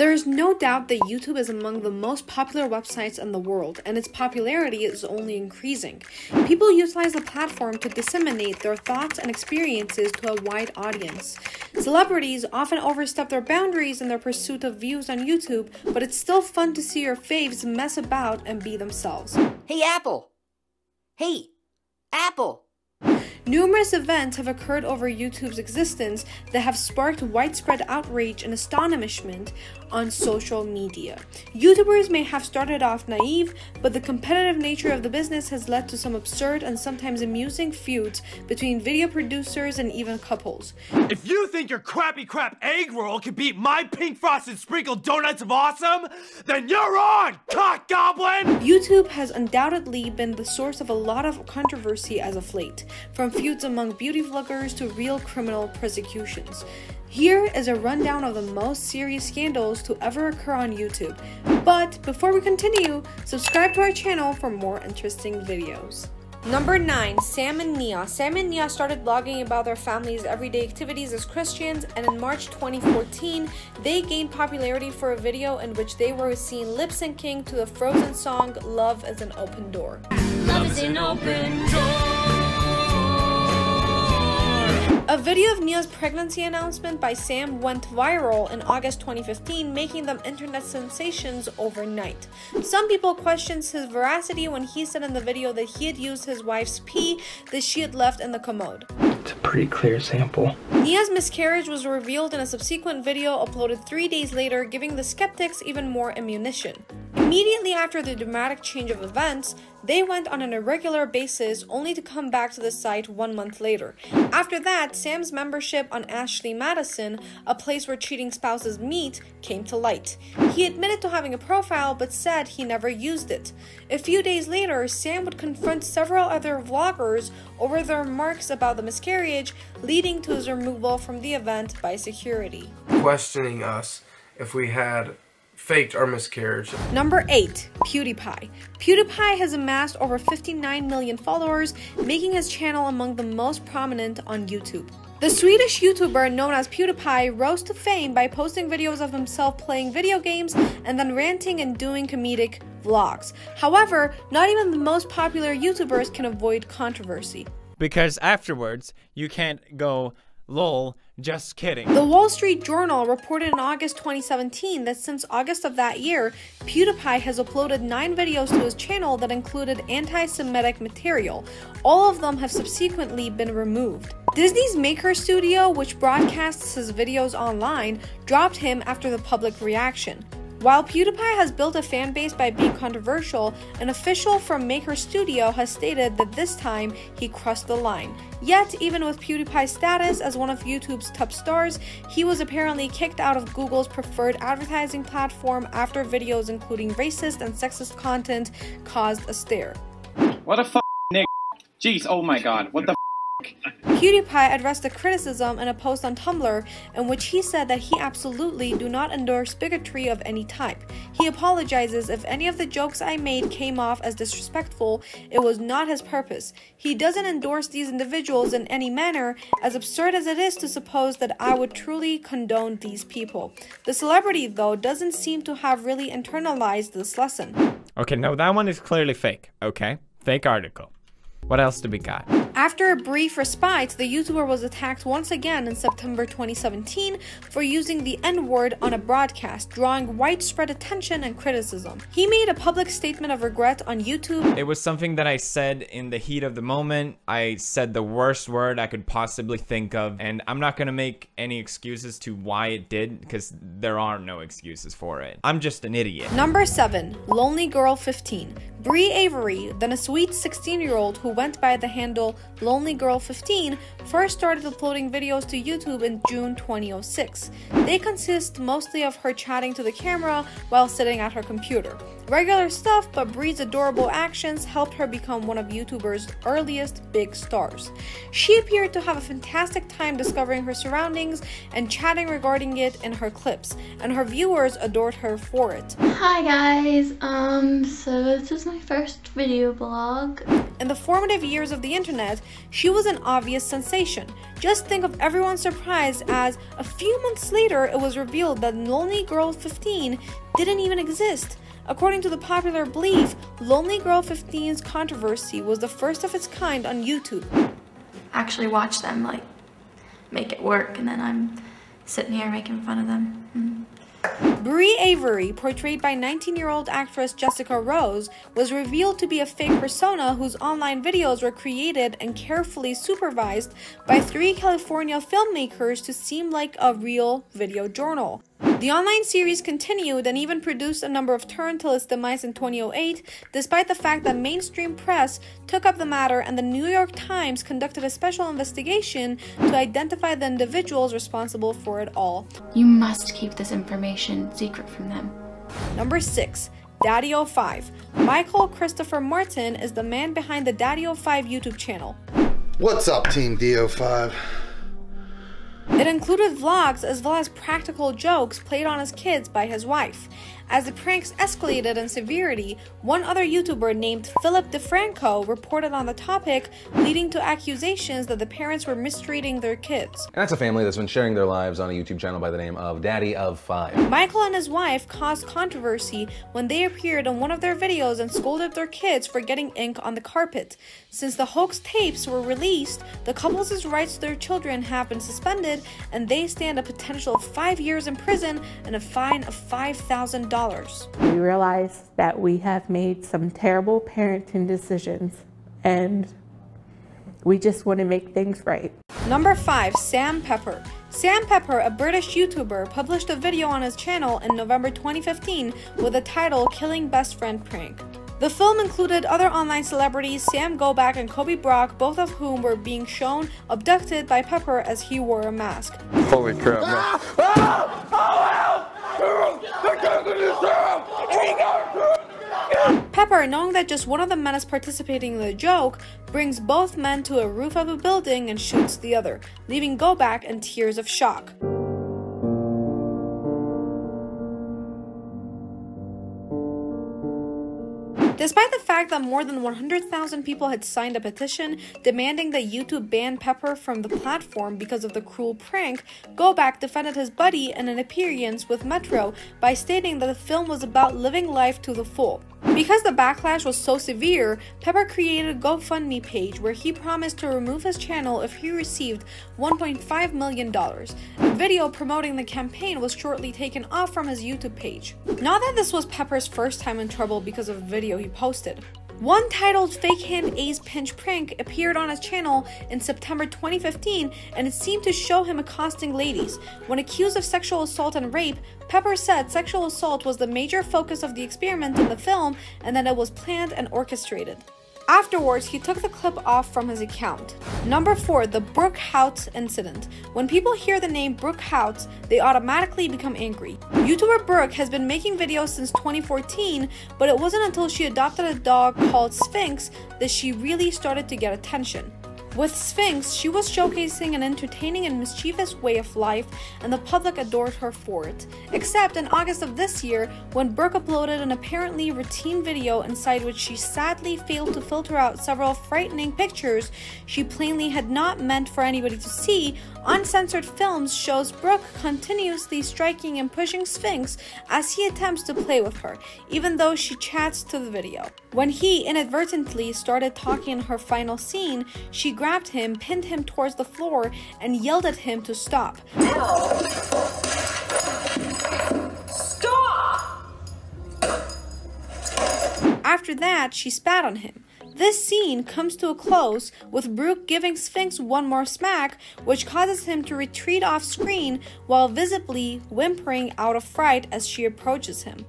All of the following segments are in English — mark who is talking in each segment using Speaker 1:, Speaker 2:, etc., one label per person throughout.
Speaker 1: There is no doubt that YouTube is among the most popular websites in the world, and its popularity is only increasing. People utilize the platform to disseminate their thoughts and experiences to a wide audience. Celebrities often overstep their boundaries in their pursuit of views on YouTube, but it's still fun to see your faves mess about and be themselves.
Speaker 2: Hey, Apple! Hey, Apple!
Speaker 1: Numerous events have occurred over YouTube's existence that have sparked widespread outrage and astonishment on social media. YouTubers may have started off naive, but the competitive nature of the business has led to some absurd and sometimes amusing feuds between video producers and even couples.
Speaker 3: If you think your crappy crap egg roll can beat my pink frosted sprinkled donuts of awesome, then you're on, cock goblin!
Speaker 1: YouTube has undoubtedly been the source of a lot of controversy as of late, from feuds among beauty vloggers to real criminal prosecutions. Here is a rundown of the most serious scandals to ever occur on YouTube. But before we continue, subscribe to our channel for more interesting videos. Number 9. Sam and Nia. Sam and Nia started blogging about their family's everyday activities as Christians, and in March 2014, they gained popularity for a video in which they were seen lip syncing to the Frozen song Love is an Open Door.
Speaker 4: Love is an open door.
Speaker 1: A video of Nia's pregnancy announcement by Sam went viral in August 2015, making them internet sensations overnight. Some people questioned his veracity when he said in the video that he had used his wife's pee that she had left in the commode.
Speaker 5: It's a pretty clear sample.
Speaker 1: Nia's miscarriage was revealed in a subsequent video uploaded three days later, giving the skeptics even more ammunition. Immediately after the dramatic change of events, they went on an irregular basis only to come back to the site one month later. After that, Sam's membership on Ashley Madison, a place where cheating spouses meet, came to light. He admitted to having a profile but said he never used it. A few days later, Sam would confront several other vloggers over their remarks about the miscarriage, leading to his removal from the event by security.
Speaker 6: Questioning us if we had faked our miscarriage.
Speaker 1: Number 8. PewDiePie. PewDiePie has amassed over 59 million followers, making his channel among the most prominent on YouTube. The Swedish YouTuber known as PewDiePie rose to fame by posting videos of himself playing video games and then ranting and doing comedic vlogs. However, not even the most popular YouTubers can avoid controversy.
Speaker 7: Because afterwards, you can't go, lol, just kidding.
Speaker 1: The Wall Street Journal reported in August 2017 that since August of that year, PewDiePie has uploaded nine videos to his channel that included anti Semitic material. All of them have subsequently been removed. Disney's Maker Studio, which broadcasts his videos online, dropped him after the public reaction. While PewDiePie has built a fan base by being controversial, an official from Maker Studio has stated that this time he crossed the line. Yet, even with PewDiePie's status as one of YouTube's top stars, he was apparently kicked out of Google's preferred advertising platform after videos including racist and sexist content caused a stare.
Speaker 8: What a nigga. Jeez, oh my god, what the
Speaker 1: PewDiePie addressed the criticism in a post on Tumblr in which he said that he absolutely do not endorse bigotry of any type. He apologizes if any of the jokes I made came off as disrespectful, it was not his purpose. He doesn't endorse these individuals in any manner, as absurd as it is to suppose that I would truly condone these people. The celebrity, though, doesn't seem to have really internalized this lesson.
Speaker 7: Okay, no, that one is clearly fake, okay? Fake article. What else do we got?
Speaker 1: After a brief respite, the YouTuber was attacked once again in September 2017 for using the N word on a broadcast, drawing widespread attention and criticism. He made a public statement of regret on YouTube.
Speaker 7: It was something that I said in the heat of the moment. I said the worst word I could possibly think of, and I'm not gonna make any excuses to why it did, because there are no excuses for it. I'm just an idiot.
Speaker 1: Number 7. Lonely Girl 15. Bree Avery, then a sweet 16 year old who went by the handle Lonely Girl 15, first started uploading videos to YouTube in June 2006. They consist mostly of her chatting to the camera while sitting at her computer. Regular stuff, but Bree's adorable actions helped her become one of YouTuber's earliest big stars. She appeared to have a fantastic time discovering her surroundings and chatting regarding it in her clips, and her viewers adored her for it.
Speaker 9: Hi guys, um, so this is my first video blog.
Speaker 1: In the formative years of the internet, she was an obvious sensation. Just think of everyone's surprise as a few months later it was revealed that Lonely Girl 15 didn't even exist. According to the popular belief, Lonely Girl 15's controversy was the first of its kind on YouTube.
Speaker 9: Actually watch them like make it work and then I'm sitting here making fun of them. Mm.
Speaker 1: Bree Avery, portrayed by 19 year old actress Jessica Rose, was revealed to be a fake persona whose online videos were created and carefully supervised by three California filmmakers to seem like a real video journal. The online series continued and even produced a number of turns till its demise in 2008, despite the fact that mainstream press took up the matter and the New York Times conducted a special investigation to identify the individuals responsible for it all.
Speaker 9: You must keep this information secret from them.
Speaker 1: Number 6. DaddyOFive. Michael Christopher Martin is the man behind the DaddyOFive YouTube channel.
Speaker 10: What's up, Team DO5?
Speaker 1: It included vlogs as well as practical jokes played on his kids by his wife. As the pranks escalated in severity, one other YouTuber named Philip DeFranco reported on the topic, leading to accusations that the parents were mistreating their kids.
Speaker 11: And that's a family that's been sharing their lives on a YouTube channel by the name of Daddy of Five.
Speaker 1: Michael and his wife caused controversy when they appeared on one of their videos and scolded their kids for getting ink on the carpet. Since the hoax tapes were released, the couple's rights to their children have been suspended and they stand a potential five years in prison and a fine of $5,000.
Speaker 12: We realize that we have made some terrible parenting decisions and we just want to make things right.
Speaker 1: Number 5. Sam Pepper. Sam Pepper, a British YouTuber, published a video on his channel in November 2015 with the title Killing Best Friend Prank. The film included other online celebrities Sam Golbach and Colby Brock, both of whom were being shown abducted by Pepper as he wore a mask.
Speaker 10: Holy crap, man. Ah! Oh,
Speaker 1: Pepper, knowing that just one of the men is participating in the joke, brings both men to a roof of a building and shoots the other, leaving Golbach in tears of shock. Despite the fact that more than 100,000 people had signed a petition demanding that YouTube ban Pepper from the platform because of the cruel prank, Golbach defended his buddy in an appearance with Metro by stating that the film was about living life to the full. Because the backlash was so severe, Pepper created a GoFundMe page where he promised to remove his channel if he received $1.5 million. A video promoting the campaign was shortly taken off from his YouTube page. Not that this was Pepper's first time in trouble because of a video he posted. One titled Fake Hand Ass Pinch Prank appeared on his channel in September 2015 and it seemed to show him accosting ladies. When accused of sexual assault and rape, Pepper said sexual assault was the major focus of the experiment in the film and that it was planned and orchestrated. Afterwards, he took the clip off from his account. Number 4. The Brooke Houts Incident. When people hear the name Brooke Houts, they automatically become angry. YouTuber Brooke has been making videos since 2014, but it wasn't until she adopted a dog called Sphinx that she really started to get attention. With Sphinx, she was showcasing an entertaining and mischievous way of life, and the public adored her for it. Except in August of this year, when Brooke uploaded an apparently routine video inside which she sadly failed to filter out several frightening pictures she plainly had not meant for anybody to see, Uncensored Films shows Brooke continuously striking and pushing Sphinx as he attempts to play with her, even though she chats to the video. When he inadvertently started talking in her final scene, she grabbed him, pinned him towards the floor, and yelled at him to stop.
Speaker 4: Stop!
Speaker 1: After that, she spat on him. This scene comes to a close with Brooke giving Sphinx one more smack, which causes him to retreat off screen while visibly whimpering out of fright as she approaches him.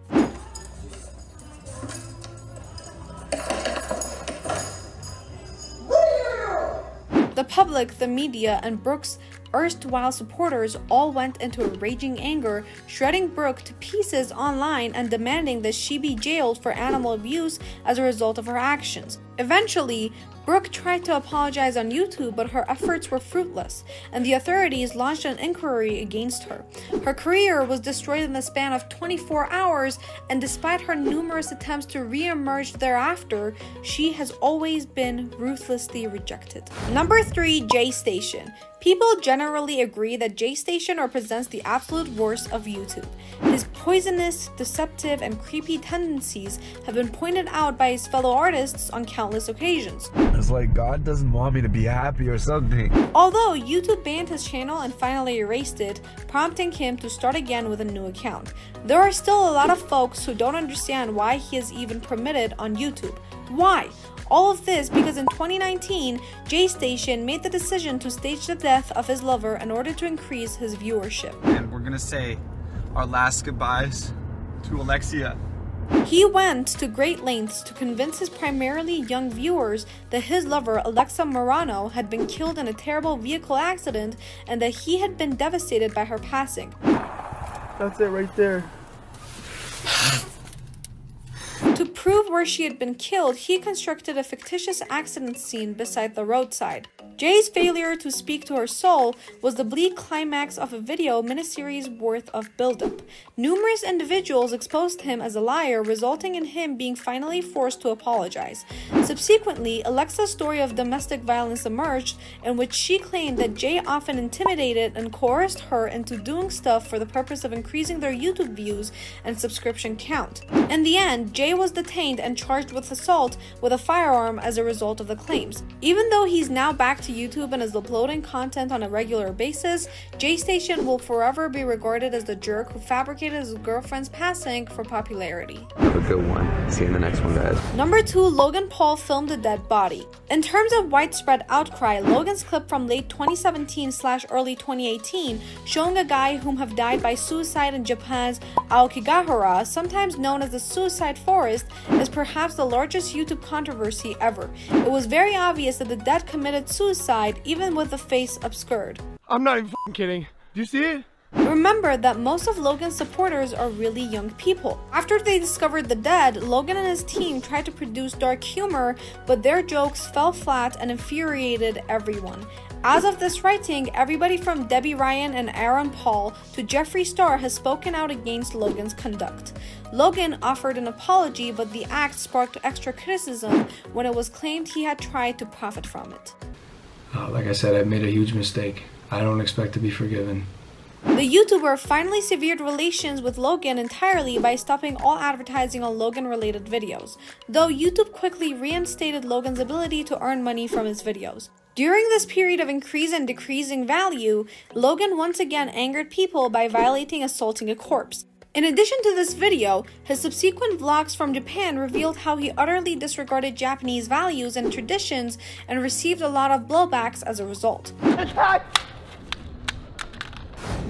Speaker 1: The public, the media, and Brooke's erstwhile supporters all went into a raging anger, shredding Brooke to pieces online and demanding that she be jailed for animal abuse as a result of her actions. Eventually, Brooke tried to apologize on YouTube, but her efforts were fruitless, and the authorities launched an inquiry against her. Her career was destroyed in the span of 24 hours, and despite her numerous attempts to re emerge thereafter, she has always been ruthlessly rejected. Number 3 J Station. People generally agree that J Station represents the absolute worst of YouTube. His poisonous, deceptive, and creepy tendencies have been pointed out by his fellow artists on countless occasions.
Speaker 13: It's like God doesn't want me to be happy or something.
Speaker 1: Although YouTube banned his channel and finally erased it, prompting him to start again with a new account. There are still a lot of folks who don't understand why he is even permitted on YouTube. Why? All of this because in 2019, J Station made the decision to stage the death of his lover in order to increase his viewership.
Speaker 14: And we're gonna say our last goodbyes to Alexia.
Speaker 1: He went to great lengths to convince his primarily young viewers that his lover, Alexa Morano, had been killed in a terrible vehicle accident and that he had been devastated by her passing.
Speaker 13: That's it right there.
Speaker 1: To prove where she had been killed, he constructed a fictitious accident scene beside the roadside. Jay's failure to speak to her soul was the bleak climax of a video miniseries worth of buildup. Numerous individuals exposed him as a liar, resulting in him being finally forced to apologize. Subsequently, Alexa's story of domestic violence emerged, in which she claimed that Jay often intimidated and coerced her into doing stuff for the purpose of increasing their YouTube views and subscription count. In the end, Jay was detained and charged with assault with a firearm as a result of the claims. Even though he's now back to YouTube and is uploading content on a regular basis, J Station will forever be regarded as the jerk who fabricated his girlfriend's passing for popularity.
Speaker 11: Have a good one. See you in the next one, guys.
Speaker 1: Number 2, Logan Paul filmed a dead body. In terms of widespread outcry, Logan's clip from late 2017 slash early 2018 showing a guy whom have died by suicide in Japan's Aokigahara, sometimes known as the Suicide Forest, is perhaps the largest YouTube controversy ever. It was very obvious that the dead committed suicide even with the face obscured.
Speaker 13: I'm not even kidding. Do you see it?
Speaker 1: Remember that most of Logan's supporters are really young people. After they discovered the dead, Logan and his team tried to produce dark humor, but their jokes fell flat and infuriated everyone. As of this writing, everybody from Debby Ryan and Aaron Paul to Jeffree Star has spoken out against Logan's conduct. Logan offered an apology, but the act sparked extra criticism when it was claimed he had tried to profit from it.
Speaker 5: Uh, like I said, I've made a huge mistake. I don't expect to be forgiven.
Speaker 1: The YouTuber finally severed relations with Logan entirely by stopping all advertising on Logan related videos, though YouTube quickly reinstated Logan's ability to earn money from his videos. During this period of increase and decreasing value, Logan once again angered people by violating assaulting a corpse. In addition to this video, his subsequent vlogs from Japan revealed how he utterly disregarded Japanese values and traditions and received a lot of blowbacks as a result.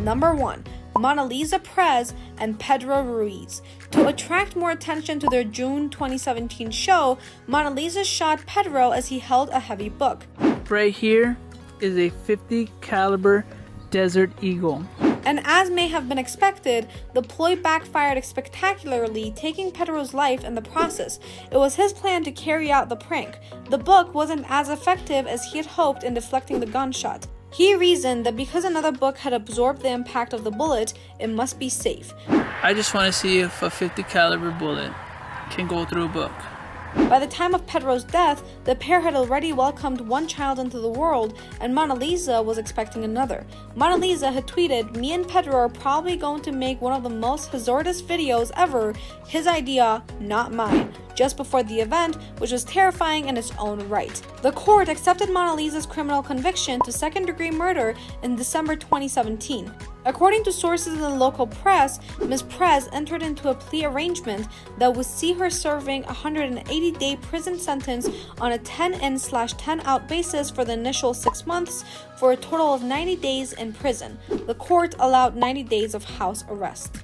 Speaker 1: Number 1. Monalisa Perez and Pedro Ruiz. To attract more attention to their June 2017 show, Monalisa shot Pedro as he held a heavy book.
Speaker 15: Right here is a 50 caliber Desert Eagle.
Speaker 1: And as may have been expected, the ploy backfired spectacularly, taking Pedro's life in the process. It was his plan to carry out the prank. The book wasn't as effective as he had hoped in deflecting the gunshot. He reasoned that because another book had absorbed the impact of the bullet, it must be safe.
Speaker 15: I just want to see if a 50 caliber bullet can go through a book.
Speaker 1: By the time of Pedro's death, the pair had already welcomed one child into the world, and Monalisa was expecting another. Monalisa had tweeted, Me and Pedro are probably going to make one of the most hazardous videos ever, his idea, not mine, just before the event, which was terrifying in its own right. The court accepted Monalisa's criminal conviction to second degree murder in December 2017. According to sources in the local press, Ms. Perez entered into a plea arrangement that would see her serving a 180 day prison sentence on a 10 in slash 10 out basis for the initial six months for a total of 90 days in prison. The court allowed 90 days of house arrest.